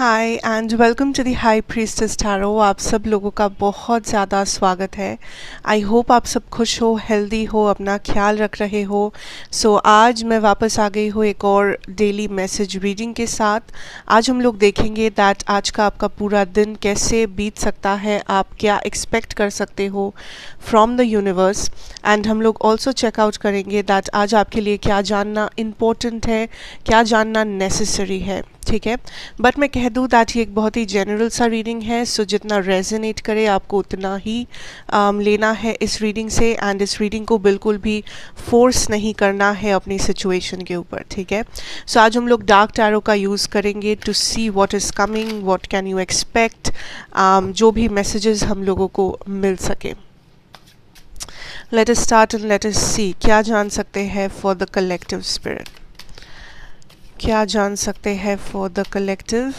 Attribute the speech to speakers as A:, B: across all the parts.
A: Hi and welcome to the High Priestess tarot आप सब लोगों का बहुत ज़्यादा स्वागत है। आई होप आप सब खुश हो हेल्दी हो अपना ख्याल रख रहे हो। सो so, आज मैं वापस आ गई हूँ एक और डेली मैसेज रीडिंग के साथ। आज हम लोग देखेंगे दैट आज का आपका पूरा दिन कैसे बीत सकता है आप क्या एक्सपेक्ट कर सकते हो फ्रॉम द यूनिवर्स एंड हम लोग ऑल्सो चेकआउट करेंगे दैट आज आपके लिए क्या जानना इम्पोर्टेंट है क्या जानना नेसेसरी है। ठीक है? बट मैं कह दूँ दैट ये एक बहुत ही जनरल सा रीडिंग है सो so जितना रेजनेट करे आपको उतना ही um, लेना है इस रीडिंग से एंड इस रीडिंग को बिल्कुल भी फोर्स नहीं करना है अपनी सिचुएशन के ऊपर ठीक है? सो so आज हम लोग डार्क टैरो का यूज़ करेंगे to see what is coming what can you expect जो भी मैसेजेस हम लोगों को मिल सके। Let start and let see क्या जान सकते हैं फॉर द कलेक्टिव स्पिरिट क्या जान सकते हैं for the collective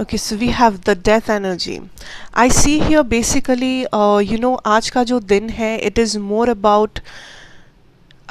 A: okay so we have the death energy I see here basically you know आज का जो दिन है इट इज़ मोर अबाउट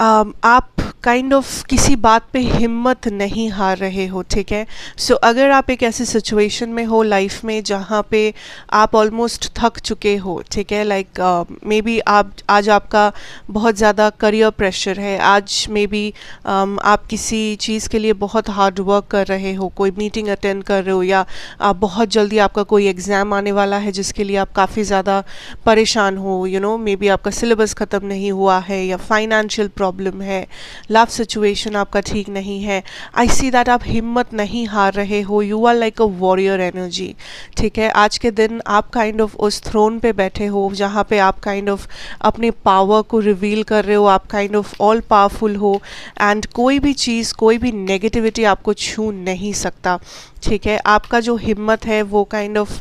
A: आप काइंड kind ऑफ़ of किसी बात पे हिम्मत नहीं हार रहे हो ठीक है? सो so, अगर आप एक ऐसी सिचुएशन में हो लाइफ में जहाँ पे आप ऑलमोस्ट थक चुके हो ठीक है? लाइक मे बी आप आज आपका बहुत ज़्यादा करियर प्रेशर है आज मे बी um, आप किसी चीज़ के लिए बहुत हार्ड वर्क कर रहे हो कोई मीटिंग अटेंड कर रहे हो या आप बहुत जल्दी आपका कोई एग्ज़ाम आने वाला है जिसके लिए आप काफ़ी ज़्यादा परेशान हो यू नो मे बी आपका सिलेबस ख़त्म नहीं हुआ है या फाइनेंशियल प्रॉब्लम है लव सिचुएशन आपका ठीक नहीं है। आई सी दैट आप हिम्मत नहीं हार रहे हो। You are like a warrior energy ठीक है? आज के दिन आप काइंड kind ऑफ़ of उस थ्रोन पे बैठे हो, जहाँ पे आप काइंड kind ऑफ़ of अपने पावर को रिवील कर रहे हो, आप काइंड ऑफ़ ऑल पावरफुल हो एंड कोई भी चीज़, कोई भी नेगेटिविटी आपको छू नहीं सकता। ठीक है, आपका जो हिम्मत है, वो काइंड ऑफ़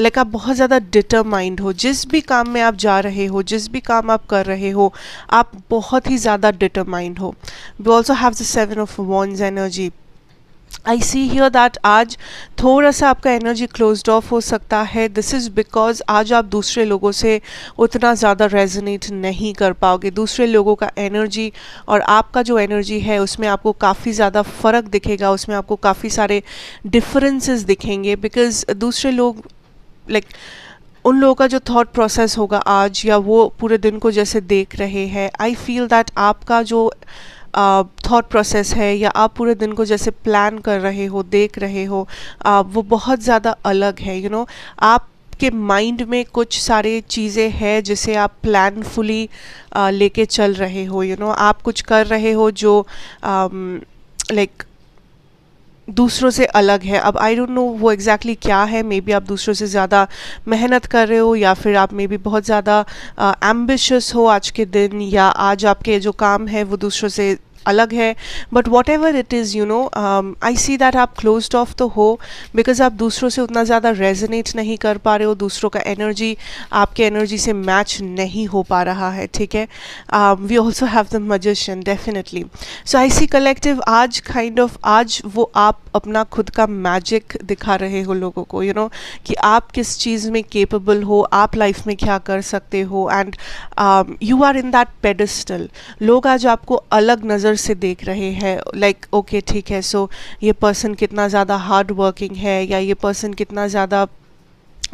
A: लाइक आप बहुत ज़्यादा डिटरमाइंड हो। जिस भी काम में आप जा रहे हो, जिस भी काम आप कर रहे हो, आप बहुत ही ज़्यादा डिटरमाइंड हो। We also have the seven of wands energy I see here that आज थोड़ा सा आपका एनर्जी क्लोज ऑफ़ हो सकता है। दिस इज़ बिकॉज़ आज आप दूसरे लोगों से उतना ज़्यादा रेजोनेट नहीं कर पाओगे। दूसरे लोगों का एनर्जी और आपका जो एनर्जी है उसमें आपको काफ़ी ज़्यादा फ़र्क दिखेगा। उसमें आपको काफ़ी सारे डिफरेंसेस दिखेंगे। बिकॉज़ दूसरे लोग लाइक like, उन लोगों का जो थॉट प्रोसेस होगा आज या वो पूरे दिन को जैसे देख रहे हैं आई फील दैट आपका जो थॉट प्रोसेस है या आप पूरे दिन को जैसे प्लान कर रहे हो देख रहे हो uh, वो बहुत ज़्यादा अलग है यू you नो know, आप के माइंड में कुछ सारे चीज़ें हैं जिसे आप प्लानफुली लेके चल रहे हो यू you नो know, आप कुछ कर रहे हो जो लाइक um, दूसरों से अलग है। अब आई डोंट नो वो एग्जैक्टली exactly क्या है। मे बी आप दूसरों से ज़्यादा मेहनत कर रहे हो या फिर आप मे बी बहुत ज़्यादा एम्बिशस हो आज के दिन या आज आपके जो काम है वो दूसरों से अलग है but whatever it is you know I see that आप क्लोज ऑफ़ तो हो बिकॉज़ आप दूसरों से उतना ज़्यादा रेजनेट नहीं कर पा रहे हो दूसरों का एनर्जी आपके एनर्जी से मैच नहीं हो पा रहा है ठीक है? We also have the magician definitely so I see collective आज काइंड ऑफ़ आज वो आप अपना खुद का मैजिक दिखा रहे हो लोगों को यू you नो know, कि आप किस चीज़ में केपेबल हो आप लाइफ में क्या कर सकते हो and you are in that pedestal लोग आज आपको अलग नज़र से देख रहे हैं लाइक ओके ठीक है सो ये पर्सन कितना ज़्यादा हार्ड वर्किंग है या ये पर्सन कितना ज़्यादा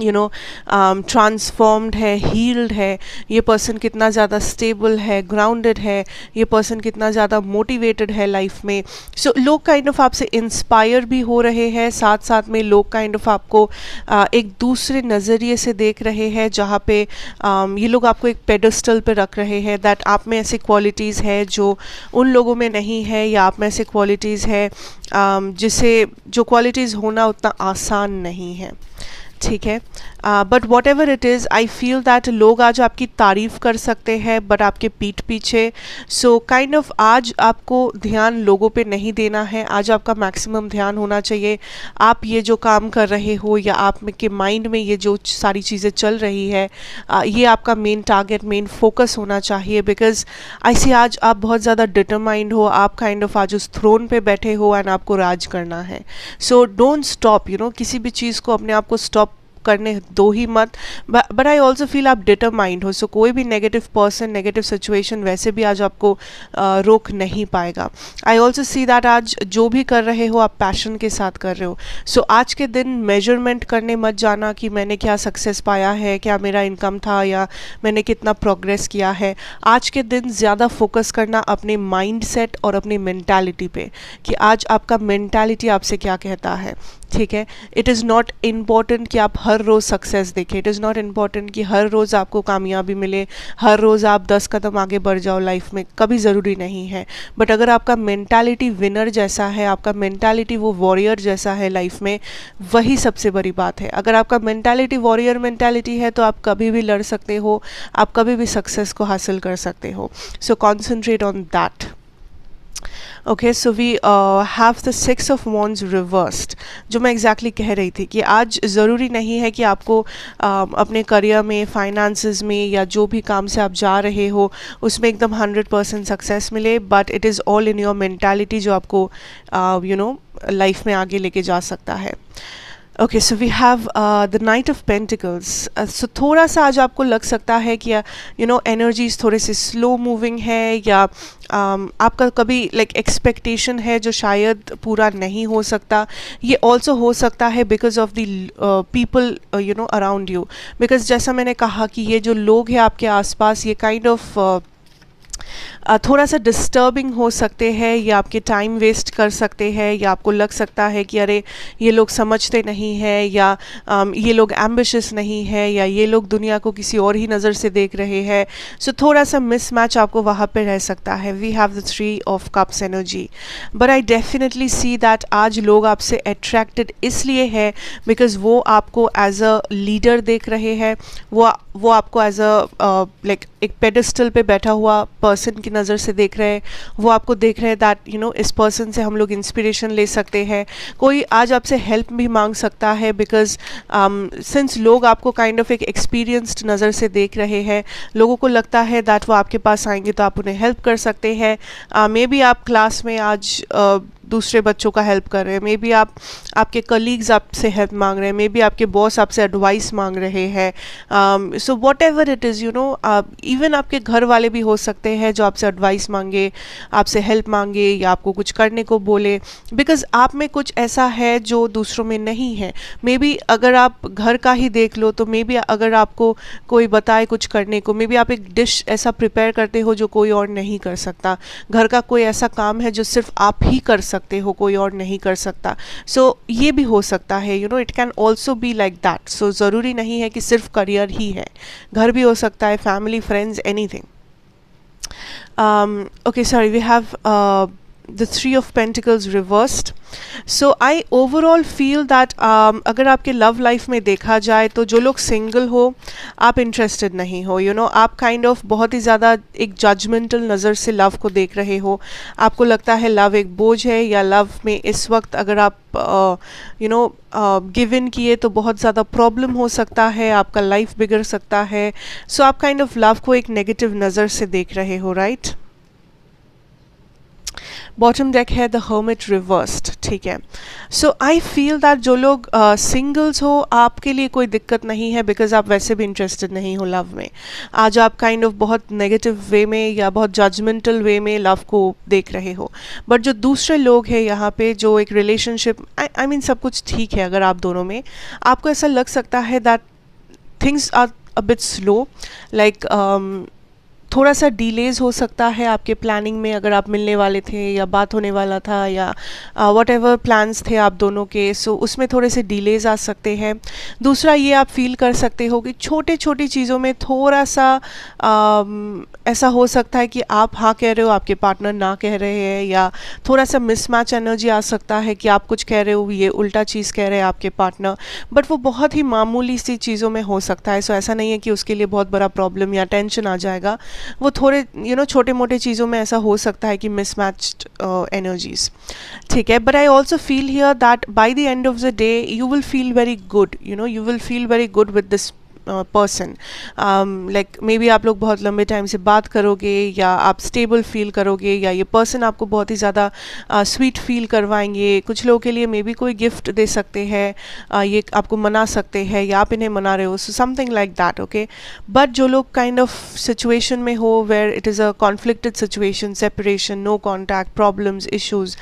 A: यू नो ट्रांसफॉर्म्ड है हील्ड है ये पर्सन कितना ज़्यादा स्टेबल है ग्राउंडेड है ये पर्सन कितना ज़्यादा मोटिवेटेड है लाइफ में। सो so, लोग काइंड ऑफ़ आपसे इंस्पायर भी हो रहे हैं साथ साथ में लोग काइंड ऑफ़ आपको uh, एक दूसरे नज़रिए से देख रहे हैं जहाँ पे um, ये लोग आपको एक पेडस्टल पे रख रहे हैं दैट आप में ऐसी क्वालिटीज़ है जो उन लोगों में नहीं है या आप में ऐसी क्वालिटीज़ है um, जिसे जो क्वालिटीज़ होना उतना आसान नहीं है। ठीक है। But whatever it is I feel that लोग आज आपकी तारीफ़ कर सकते हैं बट आपके पीठ पीछे। सो काइंड ऑफ़ आज आपको ध्यान लोगों पे नहीं देना है। आज आपका मैक्सिमम ध्यान होना चाहिए। आप ये जो काम कर रहे हो या आप के माइंड में ये जो सारी चीज़ें चल रही है uh, ये आपका मेन टारगेट मेन फोकस होना चाहिए। बिकॉज़ ऐसे आज आप बहुत ज़्यादा डिटरमाइंड हो। आप काइंड ऑफ़ आज उस थ्रोन पे बैठे हो एंड आपको राज करना है। So don't stop you know किसी भी चीज़ को अपने आप को स्टॉप करने दो ही मत। बट आई ऑल्सो फील आप डिटरमाइंड हो। सो कोई भी नेगेटिव पर्सन नेगेटिव सिचुएशन वैसे भी आज आपको रोक नहीं पाएगा। आई ऑल्सो सी दैट आज जो भी कर रहे हो आप पैशन के साथ कर रहे हो। सो so, आज के दिन मेज़रमेंट करने मत जाना कि मैंने क्या सक्सेस पाया है क्या मेरा इनकम था या मैंने कितना प्रोग्रेस किया है। आज के दिन ज़्यादा फोकस करना अपने माइंड सेट और अपनी मैंटेलिटी पे कि आज आपका मैंटेलिटी आपसे क्या कहता है। ठीक है? इट इज़ नॉट इंपॉर्टेंट कि आप हर रोज़ सक्सेस देखें। इट इज़ नॉट इंपॉर्टेंट कि हर रोज़ आपको कामयाबी मिले। हर रोज़ आप दस कदम आगे बढ़ जाओ लाइफ में, कभी ज़रूरी नहीं है। बट अगर आपका मैंटालिटी विनर जैसा है, आपका मैंटालिटी वो वॉरियर जैसा है लाइफ में, वही सबसे बड़ी बात है। अगर आपका मैंटालिटी वॉरियर मैंटालिटी है तो आप कभी भी लड़ सकते हो, आप कभी भी सक्सेस को हासिल कर सकते हो। So concentrate on that okay so we have the six of wands reversed जो मैं एग्जैक्टली exactly कह रही थी कि आज ज़रूरी नहीं है कि आपको uh, अपने करियर में फाइनेंसेस में या जो भी काम से आप जा रहे हो उसमें एकदम हंड्रेड परसेंट सक्सेस मिले but it is all in your mentality जो आपको यू नो लाइफ में आगे लेके जा सकता है। Okay so we have the knight of pentacles so थोड़ा सा आज आपको लग सकता है कि यू नो एनर्जीज थोड़े से स्लो मूविंग है या um, आपका कभी लाइक like, एक्सपेक्टेशन है जो शायद पूरा नहीं हो सकता। ये ऑल्सो हो सकता है because of the people you know around you because जैसा मैंने कहा कि ये जो लोग हैं आपके आसपास ये kind kind of of, uh, थोड़ा सा डिस्टर्बिंग हो सकते हैं या आपके टाइम वेस्ट कर सकते हैं या आपको लग सकता है कि अरे ये लोग समझते नहीं हैं या ये लोग एम्बिशस नहीं है या ये लोग दुनिया को किसी और ही नज़र से देख रहे हैं। सो so, थोड़ा सा मिस मैच आपको वहाँ पे रह सकता है। We have the three of cups energy but I definitely see that आज लोग आपसे अट्रैक्टेड इसलिए है बिकॉज़ वो आपको एज अ लीडर देख रहे हैं वो वो आपको एज अ लाइक एक पेडिस्टल पे बैठा हुआ पर्सन की नज़र से देख रहे हैं। वो आपको देख रहे हैं दैट यू नो इस पर्सन से हम लोग इंस्पिरेशन ले सकते हैं। कोई आज आपसे हेल्प भी मांग सकता है बिकॉज़ सिंस um, लोग आपको काइंड ऑफ़ एक एक्सपीरियंस्ड नज़र से देख रहे हैं लोगों को लगता है दैट वो आपके पास आएँगे तो आप उन्हें हेल्प कर सकते हैं। मे uh, बी आप क्लास में आज uh, दूसरे बच्चों का हेल्प कर रहे हैं। मे बी आप, आपके कलीग्स आपसे हेल्प मांग रहे हैं। मे बी आपके बॉस आपसे एडवाइस मांग रहे हैं। So whatever it is you know even आपके घर वाले भी हो सकते हैं जो आपसे एडवाइस मांगे, आपसे हेल्प मांगे या आपको कुछ करने को बोले। बिकॉज़ आप में कुछ ऐसा है जो दूसरों में नहीं है। मे बी अगर आप घर का ही देख लो तो मे बी अगर आपको कोई बताए कुछ करने को मे बी आप एक डिश ऐसा प्रिपेयर करते हो जो कोई और नहीं कर सकता। घर का कोई ऐसा काम है जो सिर्फ़ आप ही कर सकते सकते हो कोई और नहीं कर सकता। सो so, ये भी हो सकता है you know it can also be like that so ज़रूरी नहीं है कि सिर्फ़ करियर ही है। घर भी हो सकता है family friends anything okay sorry we have the three of pentacles reversed. So i overall feel that um, अगर आपके लव लाइफ में देखा जाए तो जो लोग सिंगल हो आप इंटरेस्टेड नहीं हो you know, आप kind of बहुत ही ज़्यादा एक जजमेंटल नज़र से लव को देख रहे हो। आपको लगता है लव एक बोझ है या लव में इस वक्त अगर आप यू नो गिव इन किए तो बहुत ज़्यादा प्रॉब्लम हो सकता है आपका लाइफ बिगड़ सकता है। सो so, आप काइंड ऑफ़ लव को एक नेगेटिव नज़र से देख रहे हो राइट right? बॉटम डेक है द हर्मिट रिवर्स्ड ठीक है। सो आई फील दैट जो लोग सिंगल्स uh, हो आपके लिए कोई दिक्कत नहीं है बिकॉज़ आप वैसे भी इंटरेस्टेड नहीं हो लव में। आज आप काइंड kind ऑफ़ of बहुत नेगेटिव वे में या बहुत जजमेंटल वे में लव को देख रहे हो। बट जो दूसरे लोग हैं यहाँ पे जो एक रिलेशनशिप आई मीन सब कुछ ठीक है अगर आप दोनों में। आपको ऐसा लग सकता है that things are a bit slow like थोड़ा सा डिलेज हो सकता है आपके प्लानिंग में अगर आप मिलने वाले थे या बात होने वाला था या वट एवर प्लान्स थे आप दोनों के सो so, उसमें थोड़े से डिलेज आ सकते हैं। दूसरा ये आप फील कर सकते हो कि छोटे छोटी चीज़ों में थोड़ा सा आ, ऐसा हो सकता है कि आप हाँ कह रहे हो आपके पार्टनर ना कह रहे हैं या थोड़ा सा मिसमैच एनर्जी आ सकता है कि आप कुछ कह रहे हो ये उल्टा चीज़ कह रहे हैं आपके पार्टनर बट वो बहुत ही मामूली सी चीज़ों में हो सकता है। सो so, ऐसा नहीं है कि उसके लिए बहुत बड़ा प्रॉब्लम या टेंशन आ जाएगा। वो थोड़े यू नो छोटे मोटे चीज़ों में ऐसा हो सकता है कि मिसमैच्ड एनर्जीज ठीक है but I also feel here that by the end of the day you will feel very good you know you will feel very good with this person like may be आप लोग बहुत लंबे time से बात करोगे या आप stable feel करोगे या ये पर्सन आपको बहुत ही ज़्यादा स्वीट फील करवाएँगे। कुछ लोगों के लिए मे बी कोई गिफ्ट दे सकते हैं uh, ये आपको मना सकते हैं या आप इन्हें मना रहे हो so something like that okay but जो लोग काइंड ऑफ़ सिचुएशन में हो where it is a conflicted situation separation no contact problems issues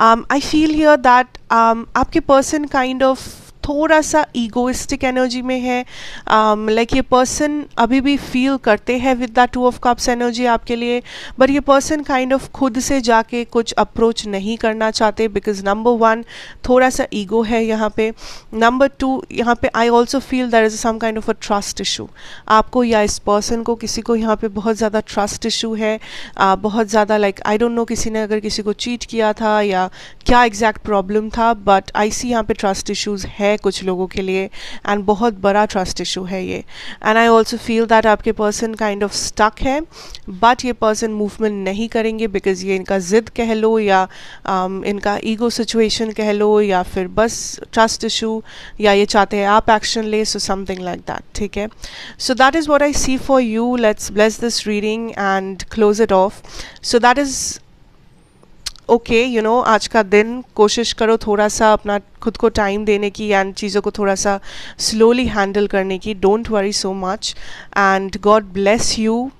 A: I feel here that आपके पर्सन काइंड ऑफ़ थोड़ा सा ईगोइस्टिक एनर्जी में है। लाइक um, ये पर्सन अभी भी फील करते हैं with the two of cups energy आपके लिए बट ये पर्सन काइंड ऑफ़ खुद से जाके कुछ अप्रोच नहीं करना चाहते बिकॉज़ नंबर वन थोड़ा सा ईगो है यहाँ पे। नंबर टू यहाँ पे I also feel there is some kind of a trust issue आपको या इस पर्सन को किसी को यहाँ पे बहुत ज़्यादा ट्रस्ट इशू है। uh, बहुत ज़्यादा लाइक आई डोंट नो किसी ने अगर किसी को चीट किया था या क्या एग्जैक्ट प्रॉब्लम था बट आई सी यहाँ पे ट्रस्ट इशूज़ है। है कुछ लोगों के लिए एंड बहुत बड़ा ट्रस्ट इशू है ये. And I also feel that आपके पर्सन काइंड ऑफ़ स्टक है बट ये पर्सन मूवमेंट नहीं करेंगे बिकॉज़ ये इनका ज़िद कह लो या um, इनका ईगो सिचुएशन कह लो या फिर बस ट्रस्ट इशू या ये चाहते हैं आप एक्शन ले सो समथिंग लाइक दैट ठीक है? So that is what I see for you let's bless this reading and close it off so that is okay you know आज का दिन, कोशिश करो थोड़ा सा अपना खुद को टाइम देने की एंड चीज़ों को थोड़ा सा स्लोली हैंडल करने की don't worry so much and God bless you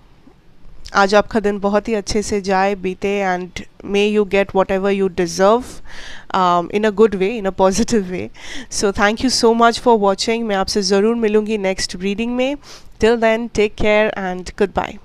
A: आज आपका दिन बहुत ही अच्छे से जाए, बीते and may you get whatever you deserve in a good way in a positive way so thank you so much for watching मैं आपसे ज़रूर मिलूँगी नेक्स्ट रीडिंग में. Till then take care and good bye